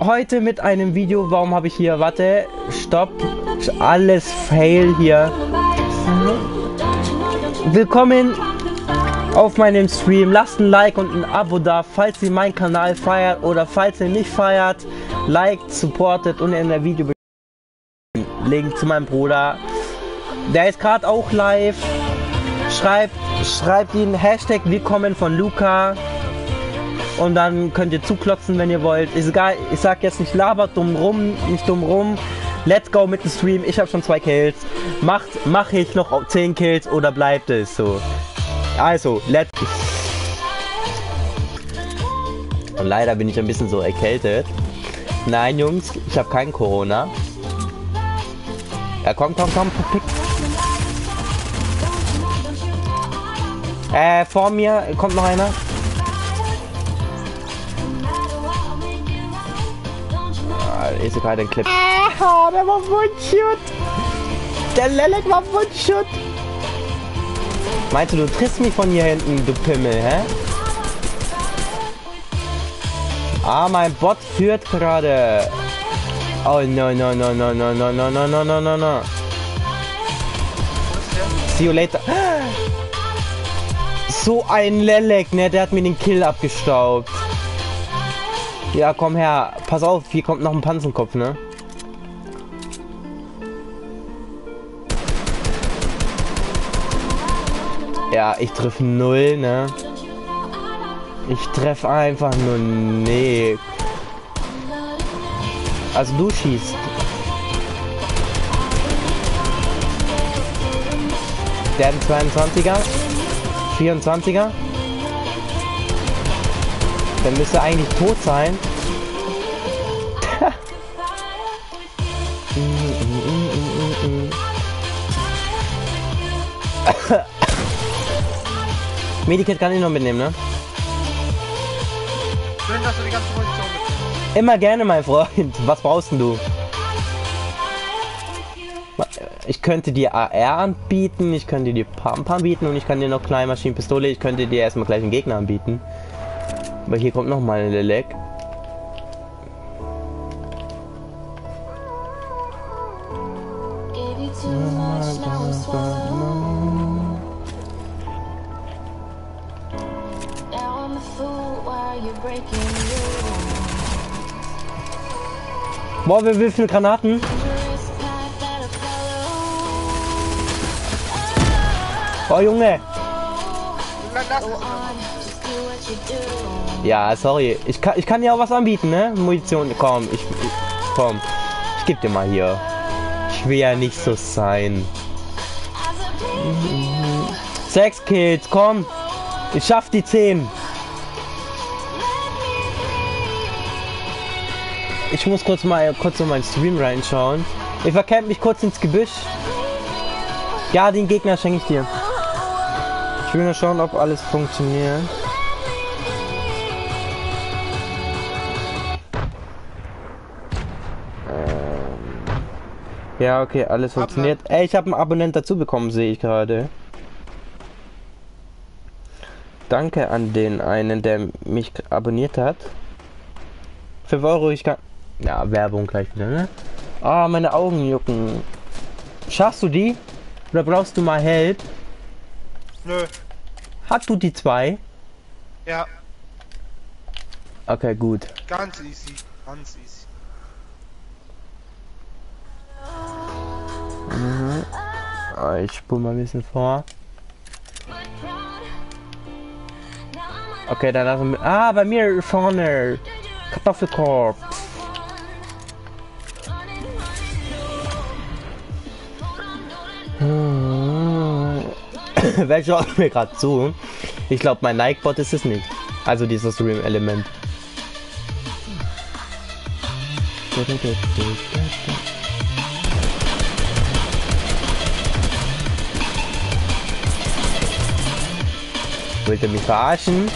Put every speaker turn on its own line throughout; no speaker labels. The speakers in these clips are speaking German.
heute mit einem Video. Warum habe ich hier, warte, stopp, alles fail hier. Willkommen auf meinem Stream. Lasst ein Like und ein Abo da, falls ihr meinen Kanal feiert oder falls ihr nicht feiert. Liked, supportet und in der Video Link zu meinem Bruder. Der ist gerade auch live. Schreibt, schreibt ihn Hashtag Willkommen von Luca. Und dann könnt ihr zuklotzen, wenn ihr wollt. Ist egal, ich sag jetzt nicht labert dumm rum, nicht dumm rum. Let's go mit dem Stream. Ich habe schon zwei Kills. Macht, mach ich noch 10 Kills oder bleibt es so? Also, let's. Und leider bin ich ein bisschen so erkältet. Nein, Jungs, ich habe kein Corona. Ja, komm, komm, komm, pick. Äh, vor mir kommt noch einer. Ist gerade ein Clip. Ah, der war One-Shot. Der Lelek war One-Shot. Meinst du, du triffst mich von hier hinten, du Pimmel, hä? Ah, mein Bot führt gerade. Oh no no no no no no no no no no no no. See you later. So ein Lelek, ne? Der hat mir den Kill abgestaubt. Ja, komm her. Pass auf, hier kommt noch ein Panzenkopf, ne? Ja, ich triff null, ne? Ich treffe einfach nur nee. Also du schießt. Der hat einen 22er. 24er. Der müsste eigentlich tot sein. Medikit kann ich noch mitnehmen, ne? Schön, dass du die ganze Position mitnimmst. Immer gerne, mein Freund. Was brauchst denn du? Ich könnte dir AR anbieten, ich könnte dir Pump anbieten und ich kann dir noch kleine Maschinenpistole. Ich könnte dir erstmal gleich einen Gegner anbieten. Aber hier kommt noch nochmal eine Leck. Boah, wir wirfen Granaten. Oh Junge. Na. Ja, sorry. Ich kann, ich kann dir auch was anbieten, ne? Munition. Komm, ich, ich komm. Ich geb dir mal hier. Ich will ja nicht so sein. Sechs Kills, komm. Ich schaff die zehn. Ich muss kurz mal kurz in meinen Stream reinschauen. Ich verkämpfe mich kurz ins Gebüsch. Ja, den Gegner schenke ich dir. Ich will nur schauen, ob alles funktioniert. Ja, okay, alles funktioniert. Ey, ich habe einen Abonnent dazu bekommen, sehe ich gerade. Danke an den einen, der mich abonniert hat. 5 Euro, ich kann. Ja, Werbung gleich wieder, ne? Ah, oh, meine Augen jucken. Schaffst du die? Oder brauchst du mal Help? Nö. Hast du die zwei?
Ja.
Okay, gut.
Ganz easy, ganz easy.
Mhm. Ich spule mal ein bisschen vor. Okay, dann lassen wir. Ah, bei mir vorne. Kartoffelkorb. Wer schaut mir gerade zu? Ich glaube, mein Like-Bot ist es nicht. Also dieses Stream-Element. Wollt ihr mich verarschen?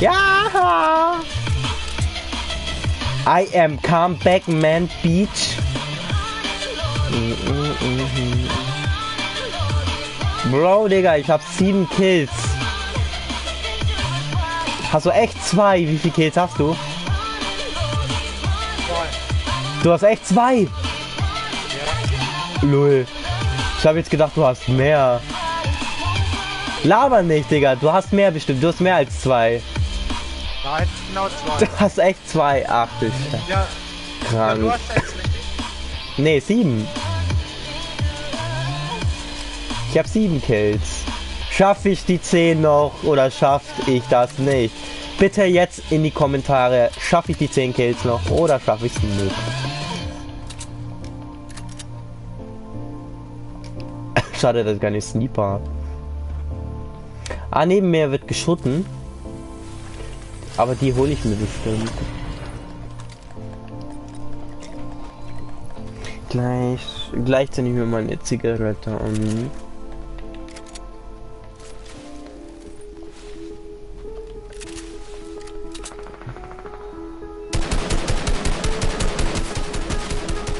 Ja! I am Comeback Man Beach. Bro, Digga, ich hab sieben Kills. Hast du echt zwei? Wie viele Kills hast du? Du hast echt zwei?
Ja.
Lul. Ich habe jetzt gedacht, du hast mehr. Laber nicht, Digga. Du hast mehr bestimmt. Du hast mehr als zwei.
Nein, genau zwei.
Du hast echt zwei. Ach du.
Ja, ja du
Krank.
hast sechs, richtig?
Nee, sieben. Ich habe sieben Kills. Schaffe ich die zehn noch oder schaffe ich das nicht? Bitte jetzt in die Kommentare. Schaffe ich die 10 Kills noch oder schaffe ich es nicht? Schade, dass ich gar nicht Sniper habe. Ah, neben mir wird geschutten. Aber die hole ich mir bestimmt. Gleich, gleich zünde ich mir mal eine Zigarette an.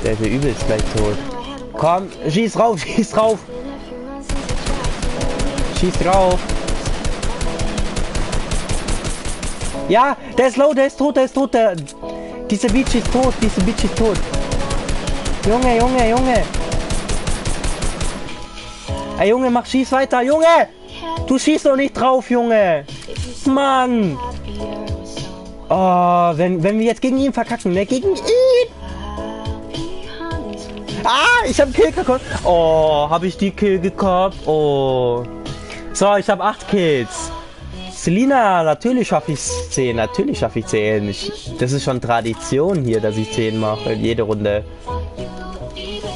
Der ist übelst gleich tot. Komm, schieß rauf, schieß rauf, schieß drauf. Ja, der ist low, der ist tot, der ist tot. Der, diese Beach ist tot, diese Beach ist tot. Junge, Junge, Junge. Ey, Junge, mach schieß weiter, Junge! Du schießt doch nicht drauf, Junge! Mann! Oh, wenn, wenn wir jetzt gegen ihn verkacken, ne? Gegen ihn! Ah, ich hab Kill gekommen. Oh, habe ich die Kill gehabt? Oh. So, ich habe acht Kills. Selina, natürlich schaffe ich 10. Natürlich schaffe ich 10. Ich, das ist schon Tradition hier, dass ich 10 mache. in Jede Runde.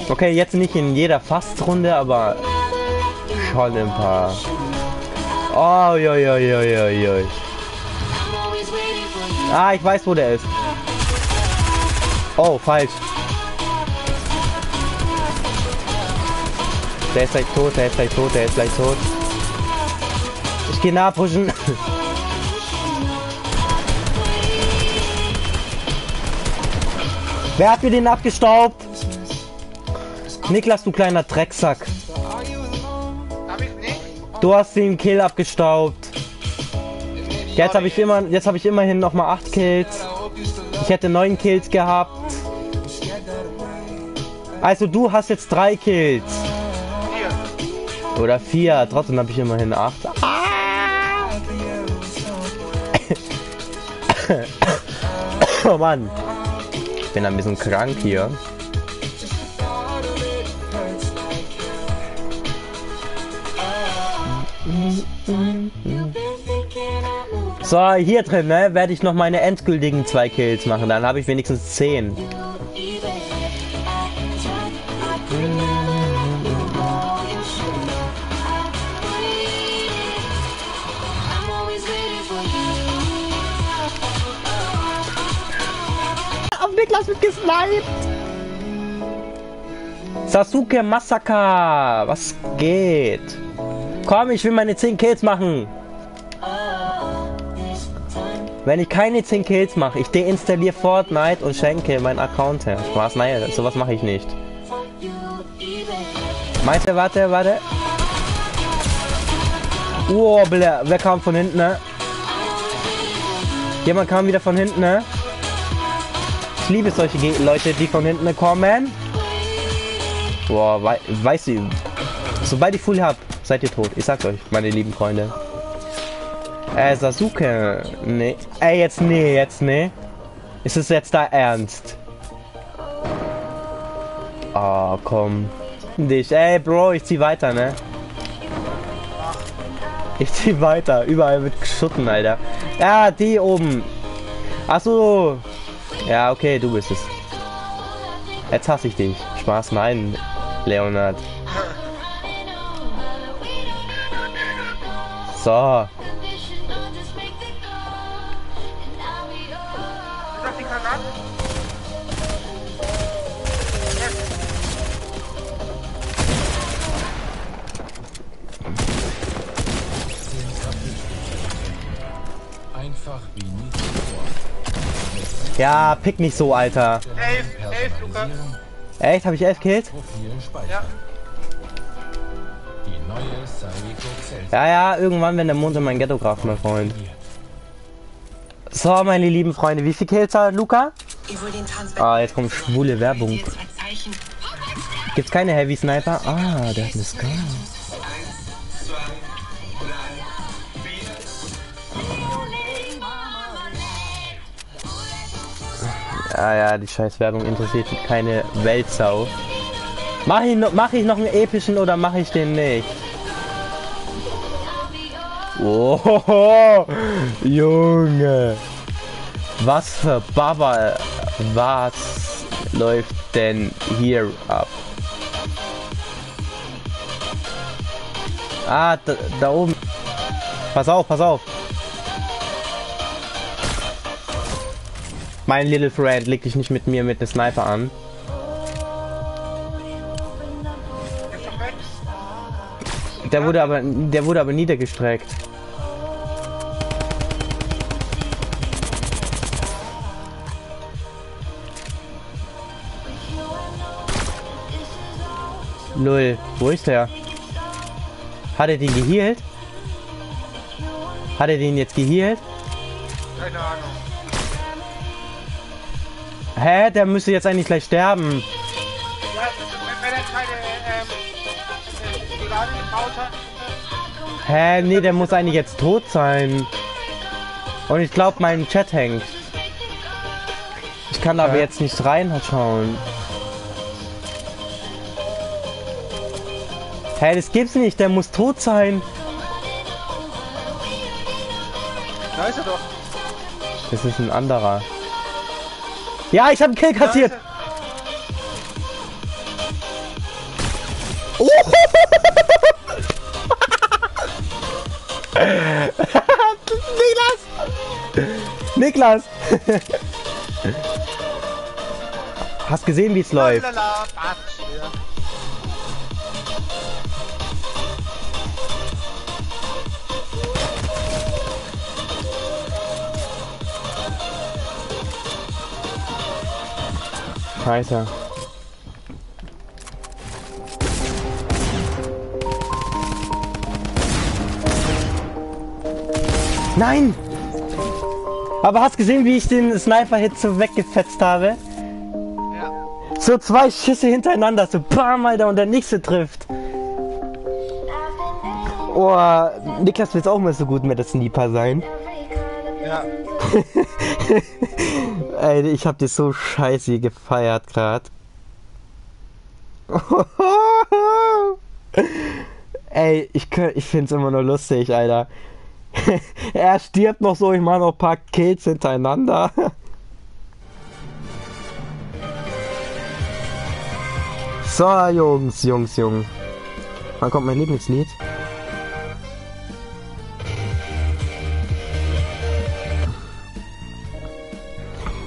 Okay, jetzt nicht in jeder Fastrunde, aber schon ein paar. Oh, jo, jo, jo, jo, jo. Ah, ich weiß, wo der ist. Oh, falsch. Der ist gleich tot, der ist gleich tot, der ist gleich tot. Ich gehe nachpushen. Wer hat mir den abgestaubt? Niklas, du kleiner Drecksack. Du hast den Kill abgestaubt. Jetzt habe ich immer, jetzt ich immerhin noch mal 8 Kills. Ich hätte 9 Kills gehabt. Also du hast jetzt 3 Kills. Oder 4. Trotzdem habe ich immerhin 8. Oh Mann. Ich bin ein bisschen krank hier. So, hier drin, ne, werde ich noch meine endgültigen zwei Kills machen. Dann habe ich wenigstens 10. Niklas wird gesniped. Sasuke Masaka. Was geht? Komm, ich will meine 10 Kills machen. Wenn ich keine 10 Kills mache, ich deinstalliere Fortnite und schenke meinen Account her. Spaß, nein, sowas mache ich nicht. Meinte, warte, warte. Oh, Bля, wer kam von hinten, ne? Jemand kam wieder von hinten, ne? Ich liebe solche Ge Leute, die von hinten kommen. Boah, wei weißt du, sobald ich Full hab, seid ihr tot. Ich sag's euch, meine lieben Freunde. Äh, Sasuke. Nee. Ey, jetzt nee, jetzt nee. Ist es jetzt da ernst? Oh, komm. Dich. Ey, Bro, ich zieh weiter, ne? Ich zieh weiter. Überall wird geschutten, Alter. Ja, die oben. Ach so. Ja, okay, du bist es. Jetzt hasse ich dich. Spaß, nein, Leonard. So.
Einfach wie nie zuvor.
Ja, pick nicht so, Alter.
Elf, elf, Luca.
Echt? Habe ich elf Kills?
Profil speichern.
Ja.
Ja, ja, irgendwann, wenn der Mond in mein Ghetto kracht, mein Freund. So, meine lieben Freunde, wie viel Kills hat Luca? Ah, jetzt kommt schwule Werbung. Gibt's keine Heavy Sniper? Ah, der hat eine Scar. Ah ja, die scheiß Werbung interessiert keine Weltsau. Mach ich, noch, mach ich noch einen epischen oder mache ich den nicht? Oh, Junge. Was für Baba. Was läuft denn hier ab? Ah, da, da oben. Pass auf, pass auf. Mein Little Friend, leg dich nicht mit mir mit dem Sniper an. Der wurde aber, der wurde aber niedergestreckt. Null. Wo ist der? Hat er den gehealt? Hat er den jetzt gehealt?
Keine Ahnung.
Hä? Der müsste jetzt eigentlich gleich sterben.
Ja, wenn- er keine ähm, äh, Gerade gebaut hat,
Hä? Nee, der muss eigentlich jetzt tot sein. Und ich glaube, mein Chat hängt. Ich kann aber
Hä?
jetzt nicht reinschauen. Hä, das gibt's nicht. Der muss tot sein.
da ist er doch.
Das ist ein anderer. Ja, ich habe einen Kill kassiert.
er.
Niklas! Hast gesehen, wie es läuft? Scheiße. Nein! Aber hast gesehen, wie ich den Sniper-Hit so weggefetzt habe?
Ja.
So zwei Schüsse hintereinander, so bam, Alter, und der nächste trifft. Oh, Niklas will auch mal so gut mit der Sniper sein.
Ja.
Ey, ich hab dich so scheiße gefeiert grad. Ey, ich, ich find's immer nur lustig, Alter. er stirbt noch so, ich mach noch ein paar Kills hintereinander. so, Jungs, Jungs, Jungs. Wann kommt mein Lieblingslied?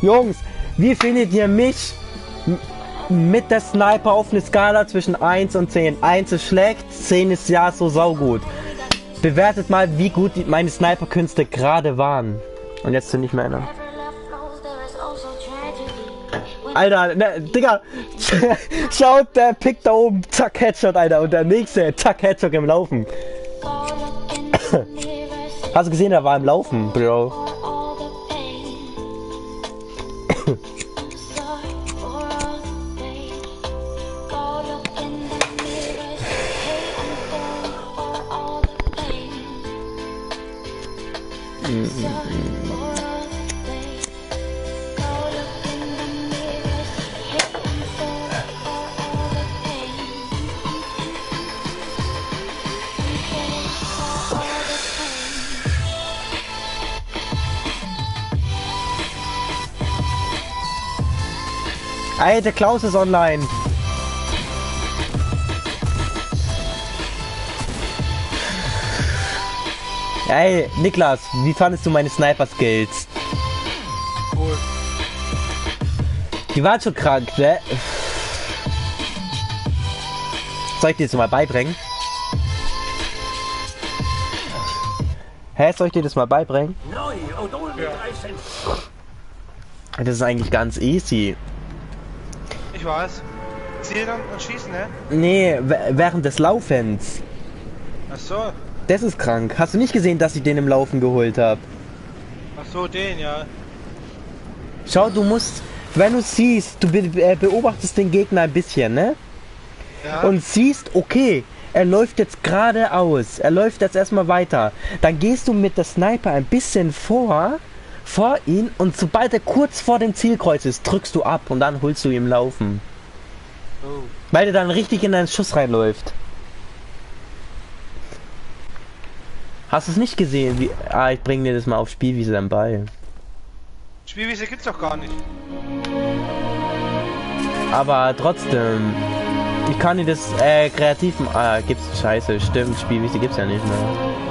Jungs, wie findet ihr mich mit der Sniper auf eine Skala zwischen 1 und 10? 1 ist schlecht, 10 ist ja so saugut. Bewertet mal, wie gut die, meine Sniper-Künste gerade waren. Und jetzt sind nicht mehr einer. Alter, ne, Digga, schaut, der pickt da oben, zack, Headshot, Alter, und der nächste, zack, Headshot im Laufen. Hast du gesehen, der war im Laufen, Bro. Der Klaus ist online. Ey, Niklas, wie fandest du meine Sniper-Skills?
Cool.
Die waren schon krank, ne? Soll ich dir das mal beibringen? Hä, soll ich dir das mal beibringen? Das ist eigentlich ganz easy.
Weiß. Zielen und, schießen, ne?
Nee, während des Laufens.
Ach so.
Das ist krank. Hast du nicht gesehen, dass ich den im Laufen geholt habe?
Ach so, den, ja.
Schau, du musst, wenn du siehst, du äh, beobachtest den Gegner ein bisschen, ne?
Ja.
Und siehst, okay, er läuft jetzt geradeaus, er läuft jetzt erstmal weiter. Dann gehst du mit der Sniper ein bisschen vor, vor ihn und sobald er kurz vor dem Zielkreuz ist, drückst du ab und dann holst du ihm Laufen.
oh.
Weil der dann richtig in deinen Schuss reinläuft. Hast du es nicht gesehen? Wie, ah, ich bring dir das mal auf Spielwiese dann bei.
Spielwiese gibt's doch gar nicht.
Aber trotzdem, ich kann dir das äh, kreativ. Ah, gibt's Scheiße, stimmt. Spielwiese gibt's ja nicht mehr.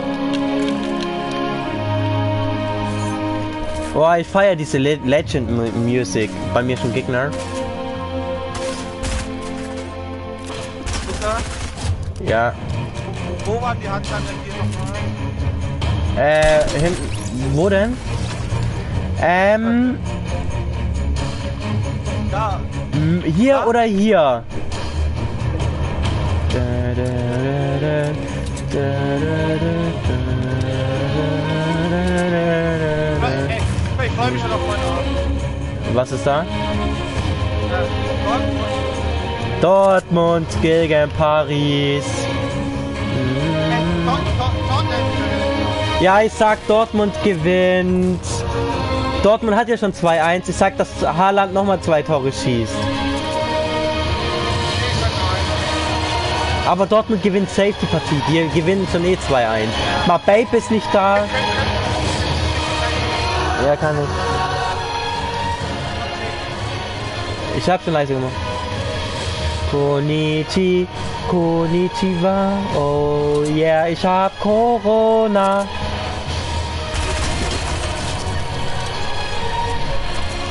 Boah, ich feiere diese Le Legend Mu- Music. Bei mir schon Gegner.
Luca,
Ja.
wo war die hier nochmal?
Äh, hinten. Wo denn? Ähm,
Da.
hier oder hier? Da, da, da, da, da, da, da,
freue mich schon auf meine Abend.
Was ist da?
Dortmund.
Dortmund gegen Paris. Ja, ich sag Dortmund gewinnt. Dortmund hat ja schon 2-1. Ich sag, dass Haaland nochmal zwei Tore schießt. Aber Dortmund gewinnt safe die Partie. Die gewinnen schon eh 2-1. Mal Babe ist nicht da. Ja, kann ich. Ich hab schon leise gemacht. Konichi, Konnichiwa, oh yeah, ich hab Corona.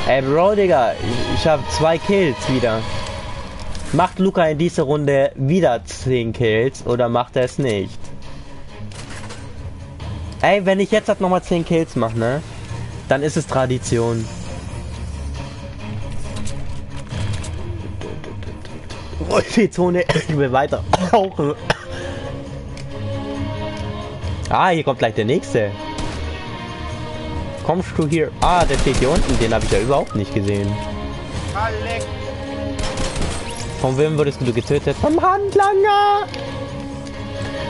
Ey Bro, Digga, ich, ich hab zwei Kills wieder. Macht Luca in dieser Runde wieder 10 Kills oder macht er es nicht? Ey, wenn ich jetzt halt nochmal 10 Kills mache, ne? Dann ist es Tradition. Rollzone, ich will weiter. Ah, hier kommt gleich der nächste. Kommst du hier? Ah, der steht hier unten, den habe ich ja überhaupt nicht gesehen.
Alex.
Von wem wurdest du getötet? Vom Handlanger!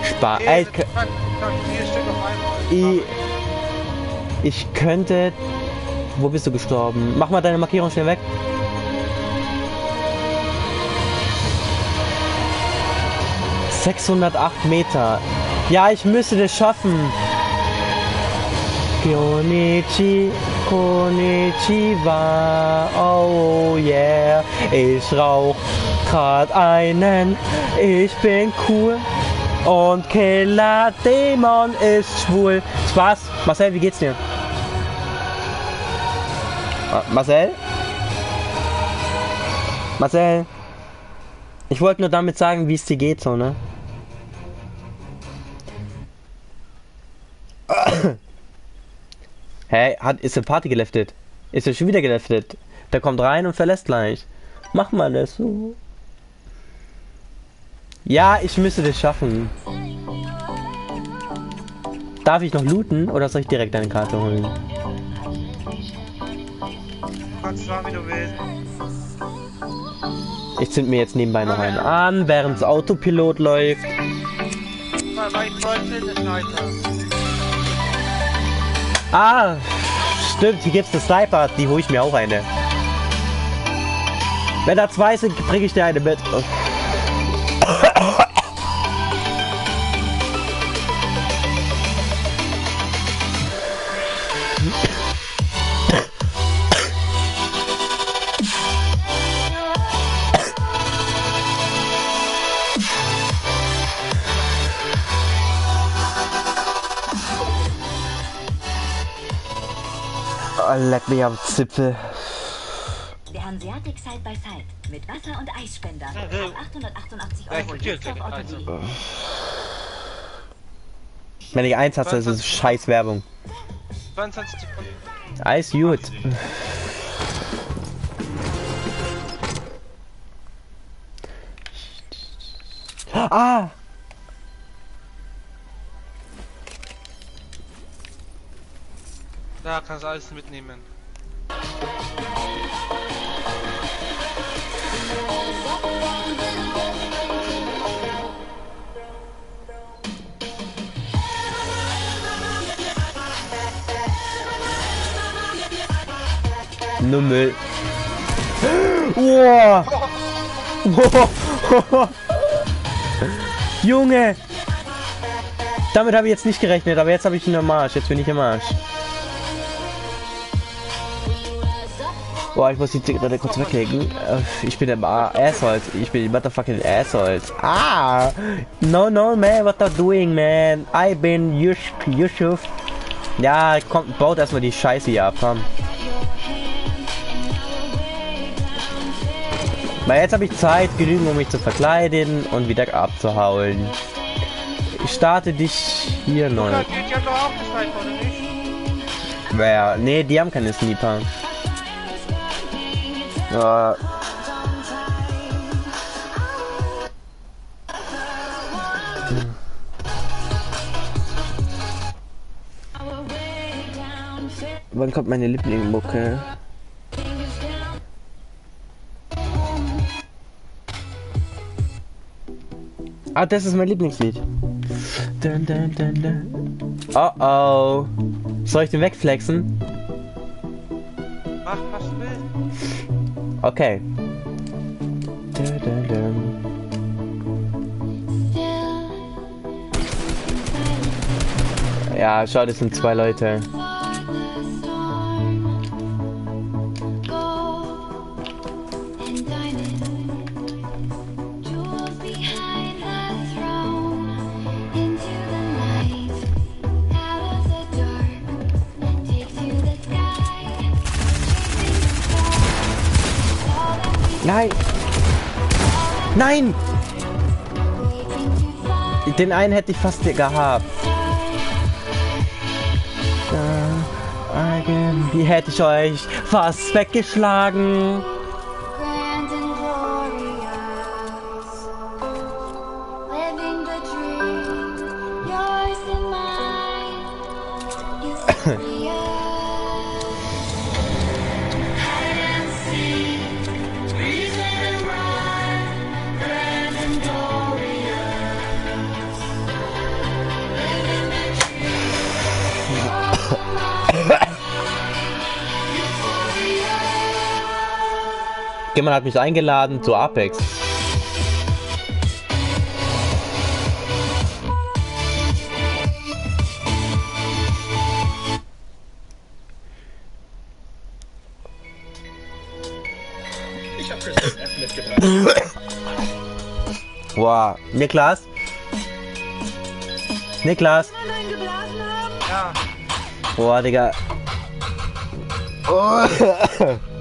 Spar.
Nee,
Ey,
das-
ich, könnte. Wo bist du gestorben? Mach mal deine Markierung schnell weg. ...608 Meter. Ja, ich müsste das schaffen. Konichi, Konnichiwa, oh yeah. Ich rauch grad einen, ich bin cool. Und Killer Dämon ist schwul. Spaß. Marcel, wie geht's dir? Ah, Marcel? Marcel? Ich wollte nur damit sagen, wie es dir geht, so, ne? Hä? Hat, ist der Party geleftet? Ist er schon wieder geleftet? Der kommt rein und verlässt gleich. Mach mal das so. Ja, ich müsste das schaffen. Darf ich noch looten oder soll ich direkt eine Karte holen?
Kannst machen, wie du willst.
Ich zünd mir jetzt nebenbei noch einen an, während das Autopilot läuft. Ah, stimmt, hier gibt's eine Sniper, die hole ich mir auch eine. Wenn da zwei sind, bringe ich dir eine mit. Oh, leck mich am Zipfel.
Der Hanseatic Side by Side mit Wasser- und Eisspender.
Okay.
Ab 888
Ja, ich
Euro. jetzt auf.
Also.
Wenn ich eins hasse, ist es scheiß Werbung.
22 Sekunden.
Eis gut. Ah!
Da kannst du alles mitnehmen.
Nur Müll. Wow. Junge! Damit habe ich jetzt nicht gerechnet, aber jetzt habe ich ihn am Arsch. Jetzt bin ich im Arsch. Boah, ich muss die Zigarette kurz weglegen. Äh, Ich bin der Ma Asshole. Ich bin die motherfucking Asshole. Ah! No, no, man, what are doing, man? I been Yush Yusuf. Ja, kommt, baut erstmal die Scheiße hier ab, komm. Weil jetzt habe ich Zeit genügend, um mich zu verkleiden und wieder abzuhauen. Ich starte dich hier neu. Wer? Nee, die haben keine Sniper. Ja. Wann kommt meine Lieblingsmucke? Ah, das ist mein Lieblingslied. Dun, dun, dun. Oh oh. Soll ich den wegflexen?
Mach, was du willst.
Okay. Ja, schau, das sind zwei Leute. Nein! Den einen hätte ich fast gehabt. Irgendwie hätte ich euch fast weggeschlagen. Jemand hat mich eingeladen zu Apex.
Ich habe Christmas F mitgebracht.
Wow. Niklas? Niklas?
Ja,
Boah, Digga. Oh.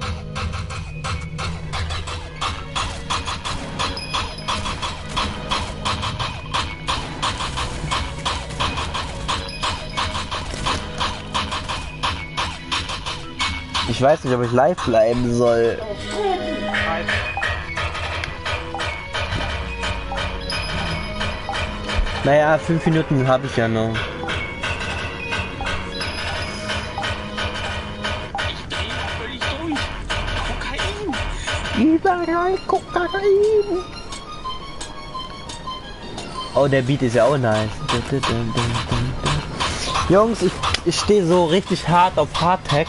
Ich weiß nicht, ob ich live bleiben soll. Naja, fünf Minuten habe ich ja noch. Oh, der Beat ist ja auch nice. Jungs, ich, ich stehe so richtig hart auf Hardtech.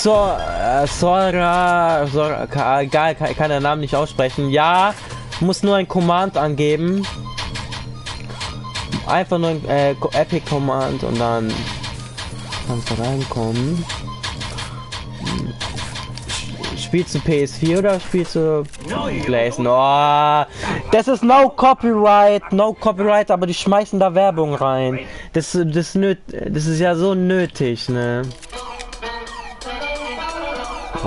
So, äh, Sora, Sora, egal, kann, der Namen nicht aussprechen. Ja, muss nur ein Command angeben. Einfach nur ein äh, Epic Command und dann kannst du reinkommen. Spielst du PS4 oder spielst du PlayStation? Oh, das ist no copyright, no copyright, aber die schmeißen da Werbung rein. Das, das, nöt, das ist ja so nötig, ne?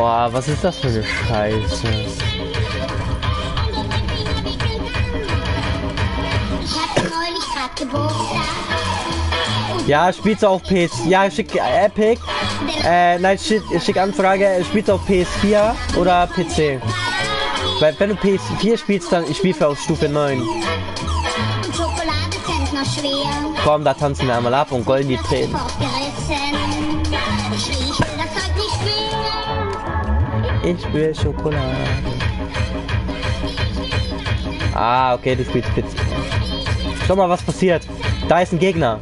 Boah, was ist das für eine Scheiße? Ja, spielst du auf PS... Ja, schick äh, Epic. Äh, nein, schick, schick Anfrage. Spielst du auf PS4 oder PC? Weil wenn du PS4 spielst, dann ich spiele auf Stufe 9.
Und Schokolade brennt noch schwer.
Komm, da tanzen wir einmal ab und golden die Tränen.
Ich
will Schokolade. Ah, okay, du spielst Pizza. Schau mal, was passiert. Da ist ein Gegner.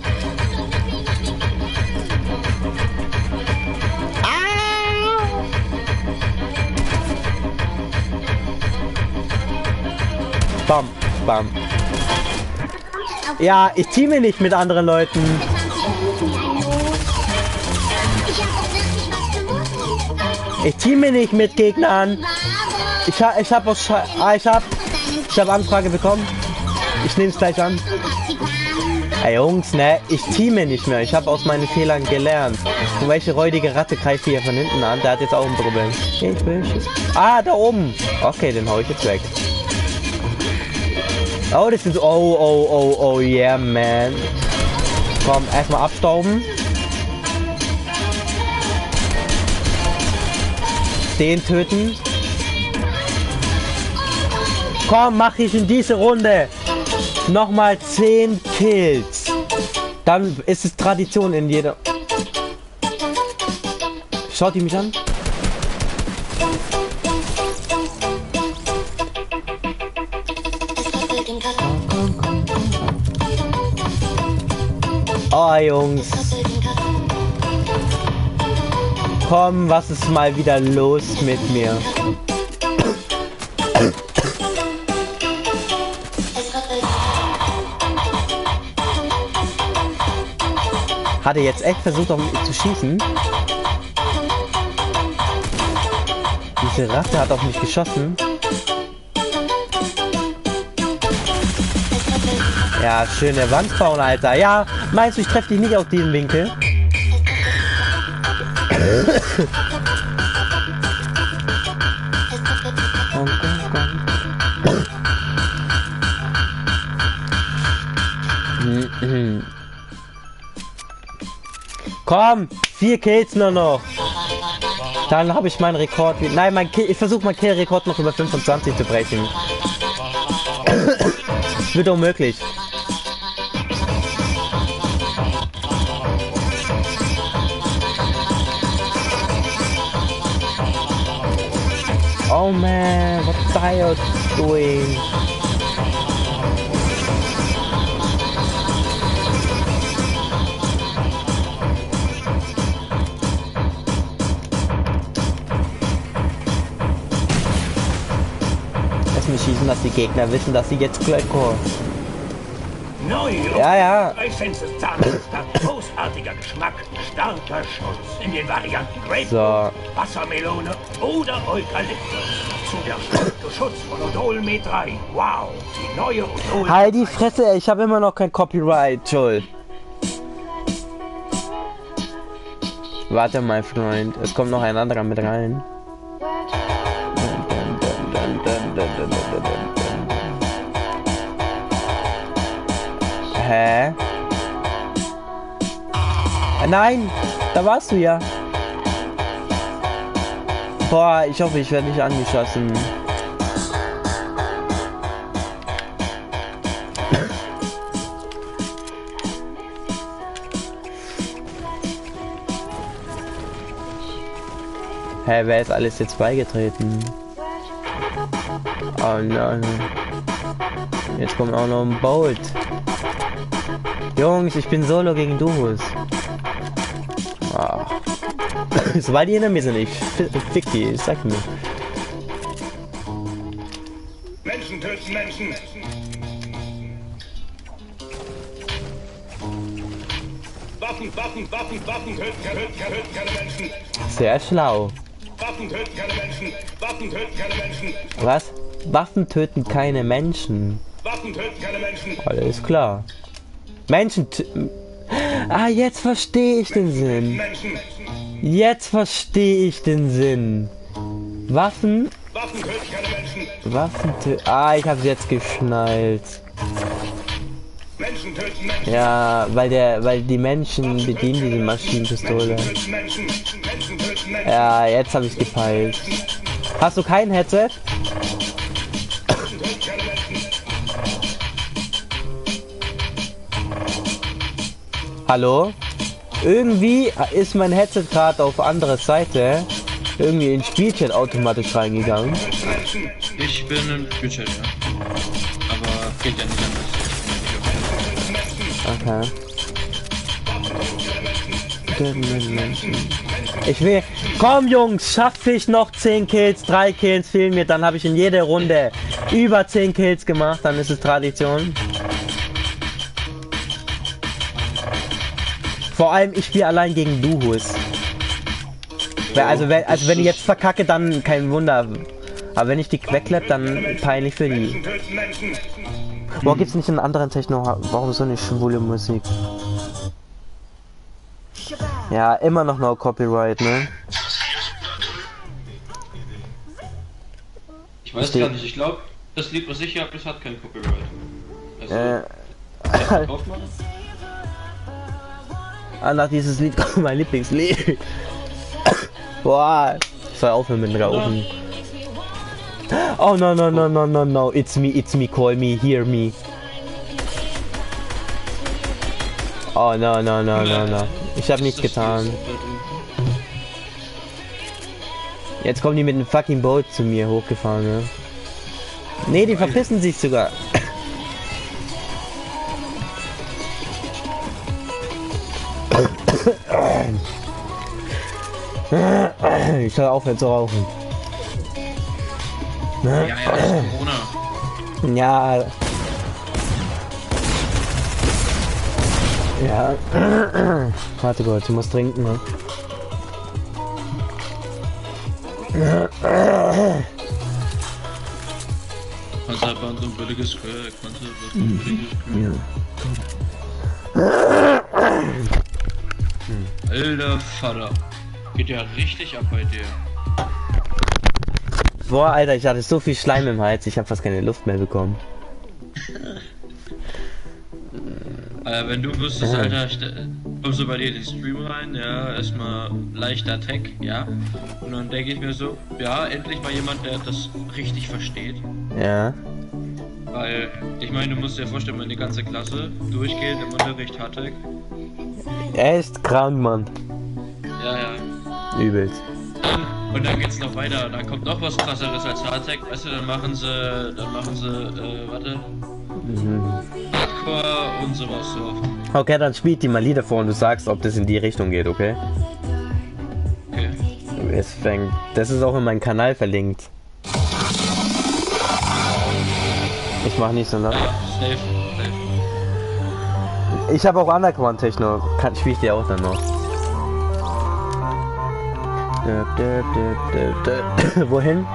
Bam, bam. Ja, ich teame nicht mit anderen Leuten.
Ich
teame nicht mit Gegnern. Ich hab, ich hab aus Sche ah, ich hab, ich hab Anfrage bekommen. Ich nehme es gleich an. Ey Jungs, ne, ich teame nicht mehr. Ich habe aus meinen Fehlern gelernt. Und welche räudige Ratte greift hier von hinten an? Der hat jetzt auch ein Problem. Ich will sch- Ah, da oben. Okay, den hau ich jetzt weg. Oh, das ist. Oh, oh, oh, oh, yeah, man. Komm, erstmal abstauben. Den töten. Komm, mach ich in diese Runde nochmal 10 Kills. Dann ist es Tradition in jeder. Schaut die mich an? Oh Jungs. Komm, was ist mal wieder los mit mir? Hat er jetzt echt versucht, auf mich zu schießen? Diese Ratte hat auf mich geschossen. Ja, schöne Wand bauen, Alter. Ja, meinst du, ich treffe dich nicht aus diesem Winkel? Komm, vier Kills nur noch. Dann habe ich meinen Rekord. Nein, mein Kill, ich versuche meinen Kill-Rekord noch über 25 zu brechen. Wird unmöglich. Oh man, what are you doing? Lass mich schießen, dass die Gegner wissen, dass sie jetzt gleich kommen. Ja, ja.
Drei Fenster Zahnpasta, großartiger Geschmack, starker Schutz in den Varianten Grapefruit,
So.
Wassermelone oder Eukalyptus. Zu der Schutz von Odol Med 3. Wow, die neue Odol.
Halt die Fresse, ich habe immer noch kein Copyright, Joel. Warte, mein Freund, es kommt noch ein anderer mit rein. Hä? Nein, da warst du ja. Boah, ich hoffe, ich werde nicht angeschossen. Hä, wer ist alles jetzt beigetreten? Oh nein. Jetzt kommt auch noch ein Bolt. Jungs, ich bin solo gegen Duos. Sobald die hinter mir sind, ich fi- fick die, ich sag mir.
Menschen töten Menschen. Waffen, Waffen, Waffen, Waffen töten, keine Menschen.
Sehr schlau.
Waffen töten keine Menschen. Waffen töten keine Menschen.
Was? Waffen töten keine Menschen.
Waffen töten keine Menschen.
Alles klar. Menschen. Ah, jetzt verstehe ich den Sinn.
Menschen.
Jetzt verstehe ich den Sinn. Waffen.
Waffen töten keine Menschen.
Waffen töten. Ah, ich hab's jetzt geschnallt.
Menschen töten Menschen.
Ja, weil der, weil die Menschen bedienen diese Maschinenpistole.
Menschen Menschen.
Ja, jetzt habe ich gepeilt. Hast du kein Headset? Hallo? Irgendwie ist mein Headset gerade auf andere Seite. Irgendwie in Spielchat automatisch reingegangen.
Ich bin im Spielchat, ja. Aber geht ja nicht anders.
Okay. Ich will. Komm Jungs, schaffe ich noch 10 Kills, 3 Kills fehlen mir, dann habe ich in jeder Runde über 10 Kills gemacht, dann ist es Tradition. Vor allem ich spiele allein gegen Duhus. Weil- Also wenn, also wenn ich jetzt verkacke, dann kein Wunder. Aber wenn ich die wegklapp, dann peinlich für die.
Menschen.
Boah, gibt's nicht einen anderen Techno? Warum so eine schwule Musik? Ja, immer noch no Copyright, ne?
Ich weiß gar nicht, ich glaube, das Lied, was ich hier habe, das hat kein Copyright. Also,
Äh? ah, nach dieses Lied kommt mein Lieblingslied. Boah, ich soll aufhören mit Rauchen. Oh no no no no no no, it's me, it's me, call me, hear me. Oh no no no no no, ich habe nichts getan. Jetzt kommen die mit dem fucking Boot zu mir hochgefahren, ne? Nee, die verpissen sich sogar. Ich kann aufhören zu rauchen.
Ja, ja, Corona.
Ja. Ja. Warte Gott, du musst trinken, ne?
Was hat man so ein billiges Crack? Was hat man so ein billiges Alter Vater. Geht ja richtig ab bei dir.
Boah, Alter, ich hatte so viel Schleim im Hals, ich habe fast keine Luft mehr bekommen.
Äh, wenn du wüsstest, Alter, st- kommst du bei dir in den Stream rein, ja, erstmal leichter Tech, ja. Und dann denke ich mir so, ja, endlich mal jemand, der das richtig versteht.
Ja.
Weil, ich meine, du musst dir vorstellen, meine ganze Klasse durchgehend im Unterricht Hardtech.
Er ist krank, Mann.
Ja, ja.
Übelst.
Und dann geht's noch weiter, dann kommt noch was krasseres als Hardtech, weißt du, dann machen sie, dann machen sie, äh, warte, Hardcore und sowas so.
Okay, dann spielt die mal Lieder vor und du sagst, ob das in die Richtung geht, okay?
Okay.
Es fängt. Das ist auch in meinem Kanal verlinkt. Ich mach nicht so laut.
Ja, safe.
Ich habe auch Underground Techno. Kann spiele ich dir auch dann noch. Wohin?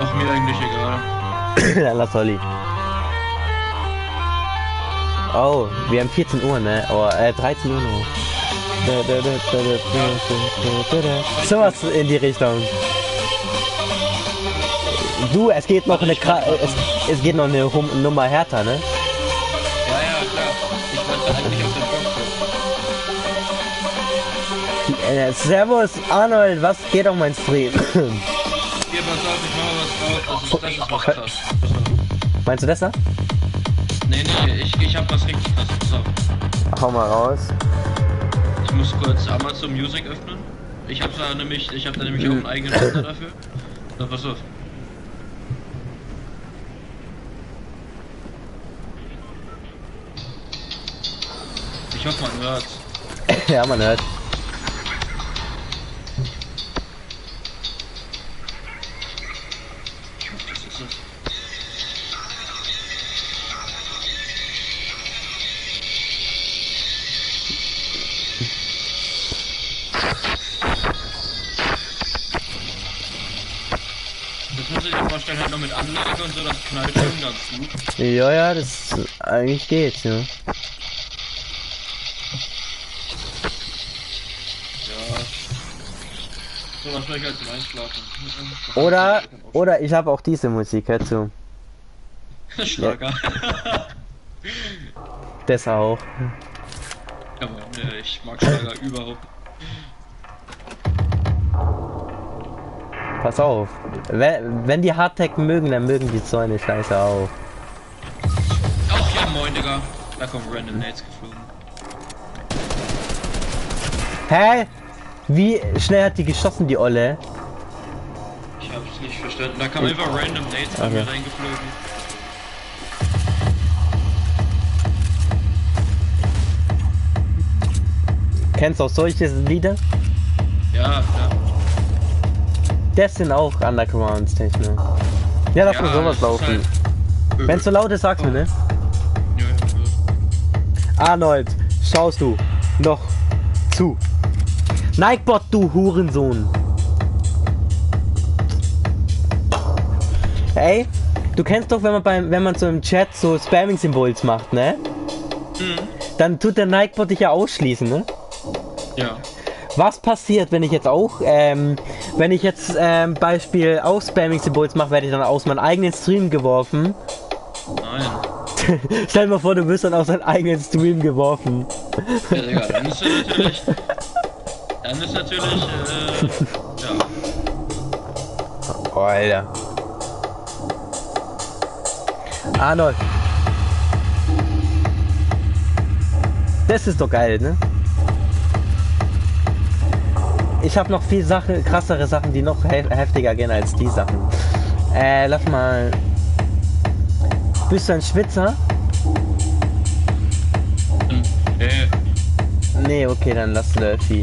Ach, mir eigentlich egal.
Dann lass Holly. Oh, wir haben 14 Uhr, ne? Oh, äh, 13 Uhr noch. So was in die Richtung. Du, es geht noch eine Kra es, es geht noch eine hum Nummer härter, ne? Äh, servus Arnold, was geht auf mein Stream?
Hier, pass auf, ich mach mal was drauf. Das ist, das ist was krass.
Meinst du das da?
Nee, nee, ich, ich hab was richtig krasses. Pass auf.
Hau mal raus.
Ich muss kurz Amazon Music öffnen. Ich hab da nämlich, ich hab da nämlich auch einen eigenen Ordner dafür. So, pass auf. Ich hoffe, man hört's.
ja, man hört. Ja, ja, das eigentlich geht's, ja.
Ja. So was vielleicht zum Einschlafen.
Oder, oder ich habe auch diese Musik, hör zu.
Schlager.
Das auch.
Aber ne, ich mag Schlager überhaupt.
Pass auf. Wenn, wenn die Hardtech mögen, dann mögen die so eine Scheiße auch.
Digga. Da kommen Random Nades geflogen.
Hä? Wie schnell hat die geschossen, die Olle?
Ich hab's nicht verstanden. Da kam einfach Random Nades bei
Okay.
mir reingeflogen.
Kennst du auch solche Lieder?
Ja, ja.
Das sind auch Undergrounds Techno. Ja, lass
ja,
sowas
es ist
laufen.
halt-
Wenn es so laut ist, sag's mir, ne? Arnold, schaust du noch zu? Nikebot, du Hurensohn. Ey, du kennst doch, wenn man beim, wenn man so im Chat so Spamming-Symbols macht, ne? Dann tut der Nikebot dich ja ausschließen, ne?
ja. ja.
Was passiert, wenn ich jetzt auch, ähm, wenn ich jetzt ähm, Beispiel auch Spamming-Symbols mache, werde ich dann aus meinem eigenen Stream geworfen.
Nein.
Stell dir mal vor, du wirst dann aus deinem eigenen Stream geworfen.
Ja, Digga, dann ist er natürlich. Dann ist natürlich, äh, ja.
Oh, Alter. Arnold. Das ist doch geil, ne? Ich habe noch viel Sache, krassere Sachen, die noch hef heftiger gehen als die Sachen. Äh, lass mal. Bist du ein Schwitzer?
Äh,
Nee, okay, dann lass Lurfy.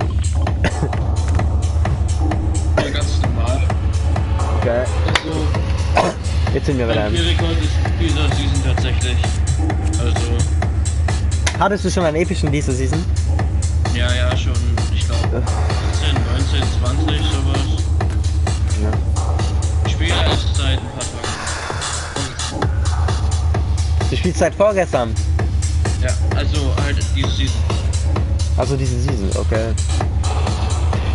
ja, ganz normal.
Geil.
Also,
Jetzt sind wir
Rekord ist dieser Season tatsächlich. Also,
Hattest du schon einen epischen diese Season?
ja, ja, schon, ich glaube, 18, 19, 20, sowas.
Spielst seit vorgestern.
Ja, also halt diese Season.
Also diese Season, okay.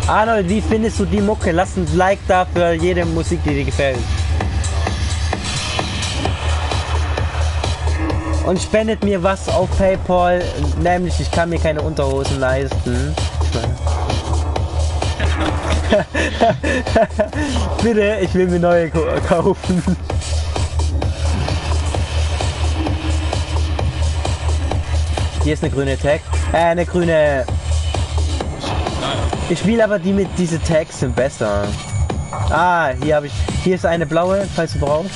Arnold, wie findest du die Mucke? Lass ein Like da für jede Musik, die dir gefällt. Und spendet mir was auf PayPal, nämlich ich kann mir keine Unterhosen leisten. Bitte, ich will mir neue kaufen. Hier ist eine grüne Tag. Äh, eine grüne. Ich spiele aber die mit diese Tags sind besser. Ah, hier habe ich. Hier ist eine blaue, falls du brauchst.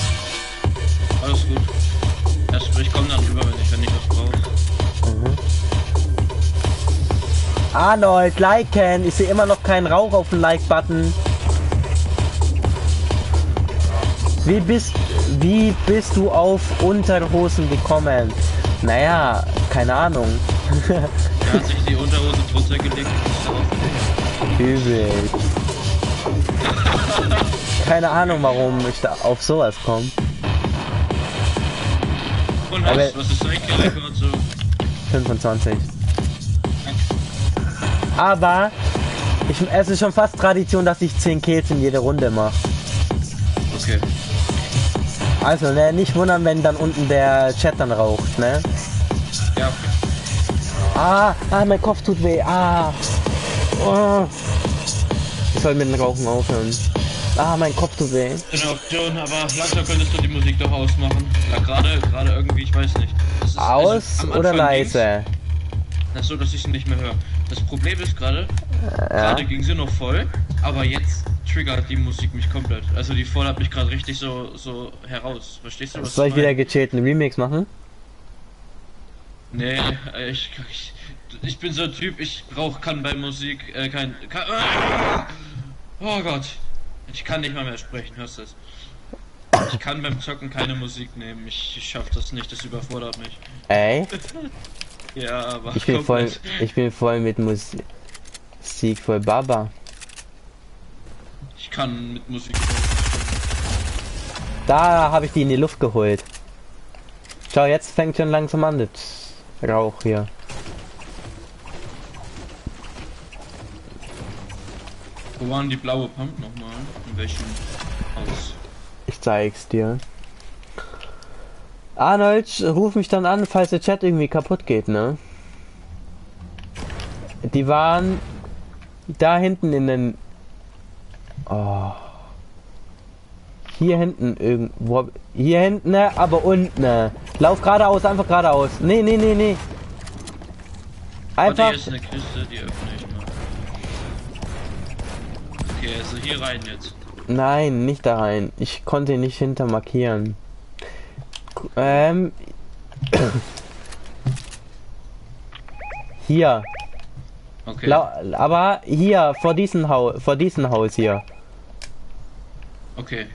Alles gut. Erst, ich komme dann rüber, wenn ich, wenn ich was brauche.
Arnold, liken. Ich sehe immer noch keinen Rauch auf dem Like-Button. Wie bist, wie bist du auf Unterhosen gekommen? Naja, keine Ahnung.
Er hat sich die Unterhose drunter gelegt
Übel. Keine Ahnung, warum ich da auf sowas komme.
Und
Aber-
was, was ist sein Rekord so?
25. Aber ich, es ist schon fast Tradition, dass ich 10 Kills in jede Runde mache.
Okay.
Also, ne, nicht wundern, wenn dann unten der Chat dann raucht, ne?
Ja.
Ah, ah, mein Kopf tut weh. Ah. Oh. Ich soll mit dem Rauchen aufhören. Ah, mein Kopf tut weh.
Eine Option, aber langsam könntest du die Musik doch ausmachen. Ja, gerade, gerade irgendwie, ich weiß nicht. Das ist-
Aus
also,
oder leise?
Ach so, dass ich sie nicht mehr höre. Das Problem ist gerade,
Ja.
gerade ging sie noch voll, aber jetzt triggert die Musik mich komplett. Also die fordert mich gerade richtig so, so heraus. Verstehst du was?
Soll ich wieder gechillten Remix machen?
Nee, äh, ich, ich, ich bin so ein Typ, ich brauch, kann bei Musik, äh, kein, kann, ah! oh Gott. Ich kann nicht mal mehr sprechen, hörst du das? Ich kann beim Zocken keine Musik nehmen. Ich, ich schaff das nicht, das überfordert mich.
Ey,
Ja, aber
ich bin voll,
komplett.
ich bin voll mit Musik voll Baba.
Ich kann mit Musik.
Da habe ich die in die Luft geholt. Schau, jetzt fängt schon langsam an, das Rauch hier.
Wo waren die blaue Pump nochmal? In welchem Haus?
Ich zeig's dir. Arnold, ruf mich dann an, falls der Chat irgendwie kaputt geht, ne? Die waren da hinten in den. Oh. Hier hinten irgendwo. Hier hinten, ne? aber unten. Ne? Lauf geradeaus, einfach geradeaus. Nee, nee, nee, nee. Einfach.
hier ist eine Kiste, die öffne ich mal. Okay, also hier rein jetzt.
Nein, nicht da rein. Ich konnte ihn nicht hinter markieren. Ähm. Hier.
Okay.
Lau aber hier, vor diesem Haus, vor diesem Haus hier.
Okay.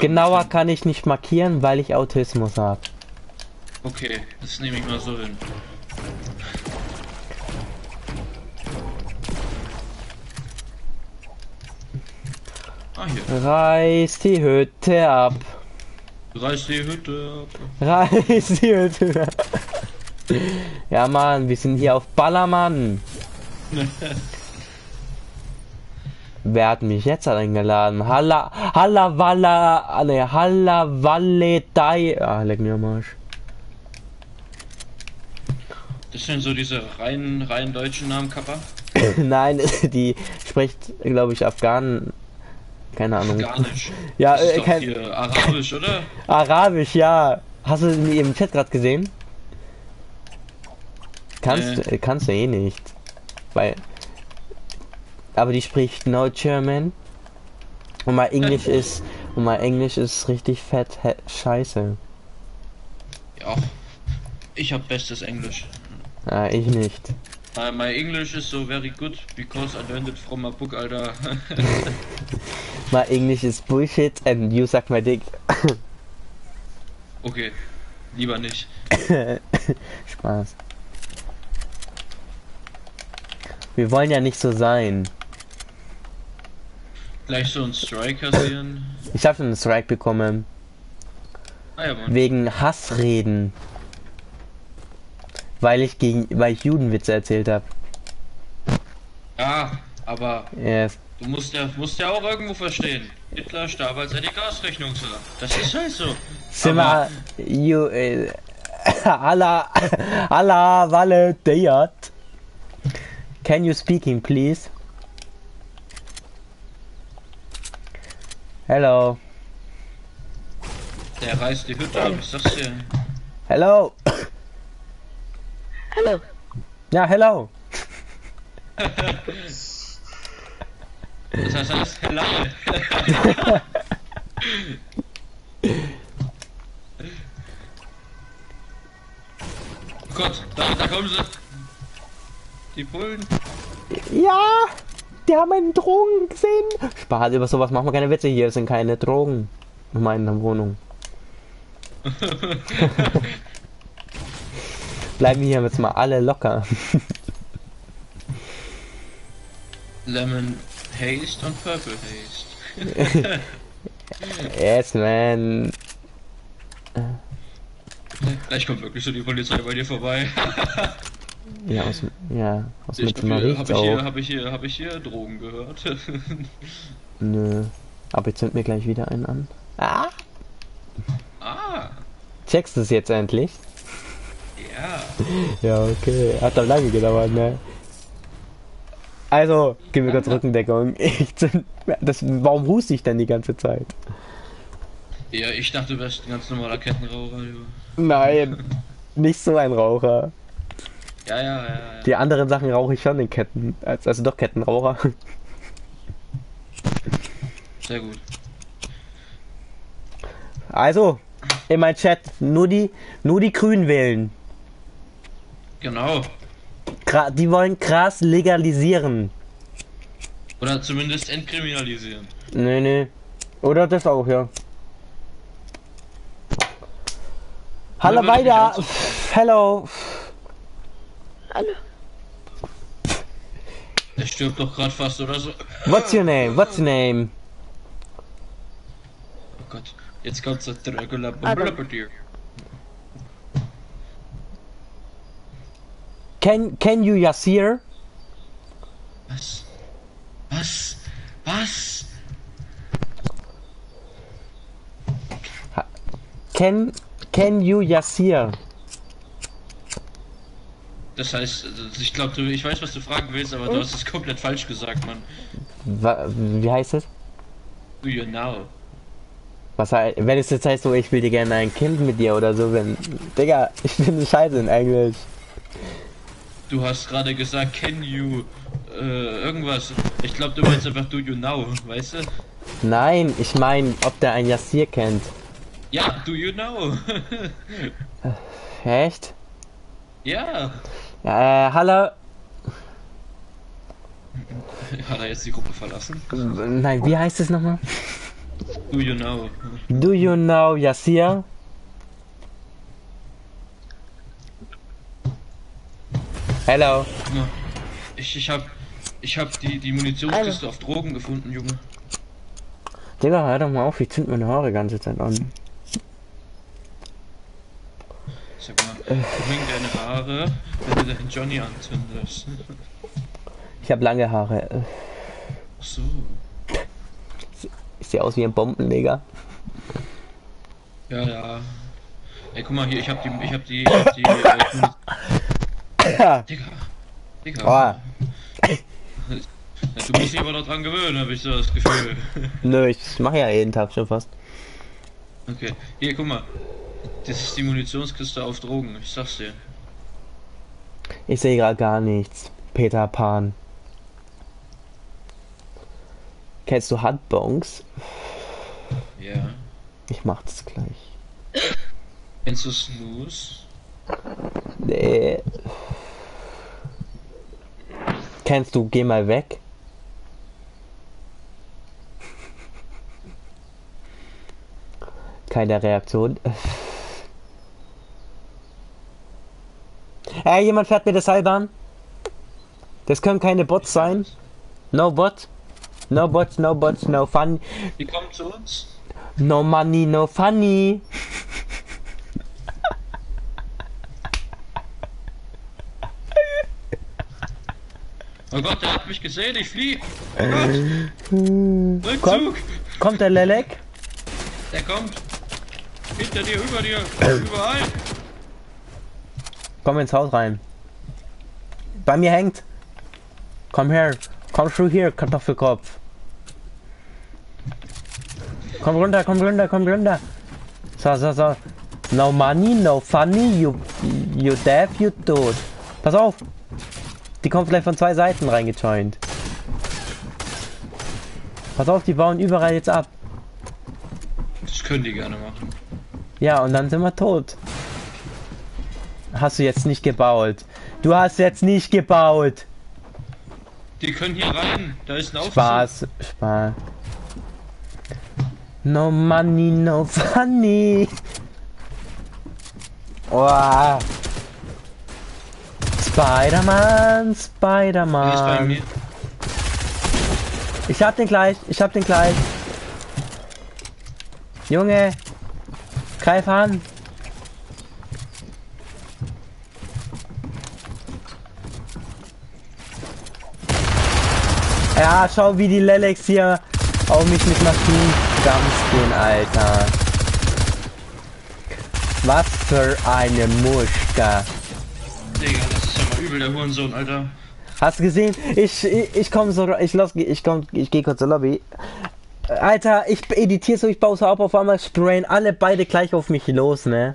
Genauer kann ich nicht markieren, weil ich Autismus habe.
Okay, das nehme ich mal so hin. Ah, hier.
Reiß die Hütte ab.
Reiß die Hütte ab.
Reiß die Hütte ab. Ja, Mann, wir sind hier auf Ballermann. Wer hat mich jetzt eingeladen? Halla, Halla, Walla, ne, Halla, Walle, Dai. Ah, leck mir am Arsch.
Das sind so diese rein, rein deutschen Namen, Kappa.
Nein, die spricht, glaube ich, Afghan. Keine Ahnung.
Nicht.
Ja, äh, kein,
Arabisch, oder?
Arabisch, ja. Hast du in ihrem Chat gerade gesehen? Kannst, äh, kannst du eh nicht. Weil. Aber die spricht No German. Und mein Englisch ist. Und mein Englisch ist richtig fett he scheiße.
Ja. Ich hab bestes Englisch.
Ah, ich nicht.
Uh, my English is so very good because I learned it from a book, Alter.
My English is bullshit and you suck my dick.
okay. Lieber nicht.
Spaß. Wir wollen ja nicht so sein.
Gleich so ein Strike kassieren.
Ich habe schon einen Strike bekommen.
Ah ja.
Wegen Hassreden. Weil ich gegen, weil ich Judenwitze erzählt habe.
Ja, aber
Yes.
du musst ja, musst ja auch irgendwo verstehen. Hitler starb, als er die Gasrechnung sah. Das ist halt so.
Zimmer, you, äh, Allah, Allah. Can you speaking, please? Hello.
Der reißt die Hütte ab, ich sag's dir.
Hello.
Hello.
Ja, hello.
Das heißt alles lange. Gott, da, da kommen sie. Die Bullen.
Ja, die haben einen Drogen gesehen. Spaß, über sowas machen wir keine Witze. Hier sind keine Drogen in meiner Wohnung. Bleiben wir hier jetzt mal alle locker.
Lemon Haste und Purple Haste.
yes, man.
Gleich kommt wirklich so die Polizei bei dir vorbei.
Ja, aus, ja, aus
Ich
Mittelmeer riecht's
ich, hier,
auch.
hab ich, hier, hab ich hier Drogen gehört.
Nö. Aber jetzt zünd mir gleich wieder einen an. Ah!
ah,
Checkst du es jetzt endlich?
ja.
Ja, okay. Hat doch lange gedauert, ne? Also, gib mir kurz Rückendeckung. Ich zünd, das, warum huste ich denn die ganze Zeit?
Ja, ich dachte, du wärst ein ganz normaler Kettenraucher.
Nein, nicht so ein Raucher.
Ja, ja, ja. ja.
Die anderen Sachen rauche ich schon in Ketten. Also, doch Kettenraucher.
Sehr gut.
Also, in mein Chat, nur die, nur die Grünen wählen.
Genau.
Gra die wollen Gras legalisieren.
Oder zumindest entkriminalisieren.
Nö, nö. Oder das auch, ja. Hallo weiter. Hello.
Hallo.
Der stirbt doch gerade fast oder so.
What's your name? What's your name?
Oh Gott, jetzt kommt so Dracula
Adam.
Bombardier.
Can can you Yasir?
Was? Was? Was?
Can can you Yasir?
Das heißt, also ich glaube, du, ich weiß, was du fragen willst, aber du hast es komplett falsch gesagt, Mann.
Wa- Wie heißt es?
Do you know?
Was hei- wenn es jetzt heißt so, ich will dir gerne ein Kind mit dir oder so, wenn. Digga, ich bin scheiße in Englisch.
Du hast gerade gesagt, can you äh, irgendwas. Ich glaube, du meinst einfach do you know, weißt du?
Nein, ich meine, ob der ein Yasir kennt.
Ja, do you know?
Echt?
ja.
Äh, hallo.
Hat er jetzt die Gruppe verlassen?
Nein, wie heißt es nochmal?
Do you know?
Do you know Yasir? Hello.
Ja. Ich, ich hab. Ich hab die, die Munitionskiste auf Drogen gefunden, Junge.
Digga, hör doch mal auf, ich zünd meine Haare die ganze Zeit an.
Sag mal, bring deine Haare, wenn du deinen Johnny anzündest.
Ich habe lange Haare.
Ach so.
Ich sehe aus wie ein Bombenleger.
Ja, ja. Ey, guck mal hier, ich hab die, ich hab die, ich hab die, äh. Digga. Digga.
Oh,
du musst dich aber noch dran gewöhnen, habe ich so das Gefühl.
nö, ich mache ja jeden Tag schon fast.
Okay, hier, guck mal. Das ist die Munitionskiste auf Drogen, ich sag's dir.
Ich sehe gerade gar nichts. Peter Pan. Kennst du Handbongs?
Ja.
Ich mach das gleich.
Kennst du Snooze?
Nee. Kennst du Geh mal weg? Keine Reaktion. Ey, jemand fährt mir das Seilbahn? Das können keine Bots sein. No bot. No bots, no bots, no fun.
Die kommen zu uns.
No money, no funny.
Oh Gott, der hat mich gesehen, ich flieh. Oh Gott. Rückzug.
Kommt der Lelek?
Der kommt. Hinter dir, über dir, überall.
Komm ins Haus rein. Bei mir hängt. Komm her. Komm schon hier, Kartoffelkopf. Komm runter, komm runter, komm runter. So, so, so. No money, no funny, you, you deaf, you tot. Pass auf. Die kommen vielleicht von zwei Seiten reingejoint. Pass auf, die bauen überall jetzt ab.
Das können die gerne machen.
Ja, und dann sind wir tot. Hast du jetzt nicht gebaut. Du hast jetzt nicht gebaut.
Die können hier rein. Da ist ein Aufzug.
Spaß, Spaß. No money, no funny. Oh. Spider-Man, Spider-Man. Ich hab den gleich, ich hab den gleich. Junge, greif an. Ja, schau, wie die Lelex hier auf mich mit Maschinenguns gehen, Alter. Was für eine Muschka.
Digga, das ist ja mal übel, der Hurensohn, Alter.
Hast du gesehen? Ich, ich, ich komm so, ich los, ich komm, ich geh kurz zur Lobby. Alter, ich editiere so, ich baue so ab, auf einmal sprayen alle beide gleich auf mich los, ne?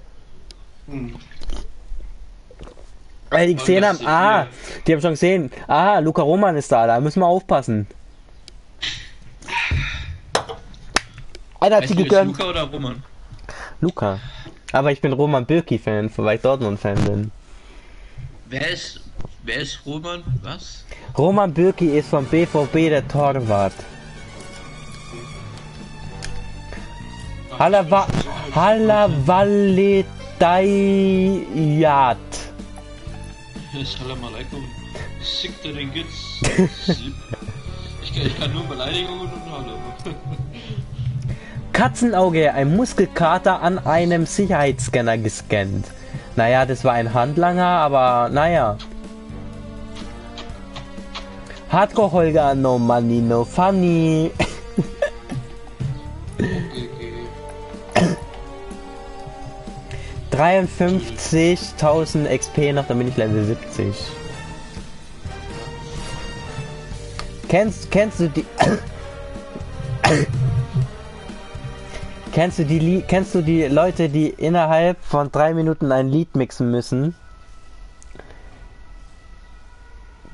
Weil die gesehen haben, ah, die haben schon gesehen, ah, Luca Roman ist da, da müssen wir aufpassen. Alter, hat sie gegönnt.
Luca oder Roman?
Luca. Aber ich bin Roman Birki-Fan, weil ich Dortmund-Fan bin.
Wer ist. Wer ist Roman? Was?
Roman Birki ist vom BVB der Torwart. Halava Halavaledayat.
Salam alaikum. Sick dir den Gitz. Ich kann, nur Beleidigungen und Hallo.
Katzenauge, ein Muskelkater an einem Sicherheitsscanner gescannt. Naja, das war ein Handlanger, aber naja. Hardcore Holger, no money, no funny. 53.000 XP noch, dann bin ich Level 70. Kennst, kennst du die... kennst du die kennst du die Leute, die innerhalb von drei Minuten ein Lied mixen müssen?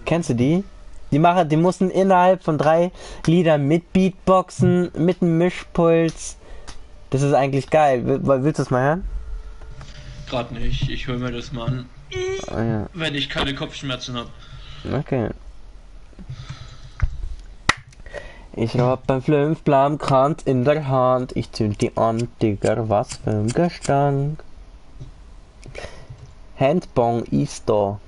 Kennst du die? Die machen, die mussten innerhalb von drei Liedern mit Beatboxen, mit einem Mischpuls. Das ist eigentlich geil. Will- Willst du es mal hören?
Gerade nicht. Ich hol mir das mal an,
Oh, ja.
wenn ich keine Kopfschmerzen habe.
Okay. Ich hab beim Fünfplan Kant in der Hand. Ich zünd die an, Digga, was für ein Gestank. Handbong ist da.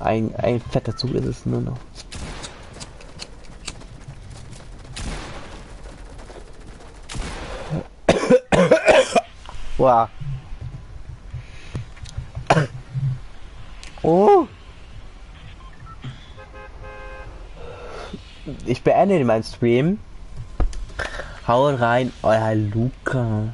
Ein, ein fetter Zug ist es nur noch. Wow. Oh. Ich beende meinen Stream. Hau rein, euer Luca.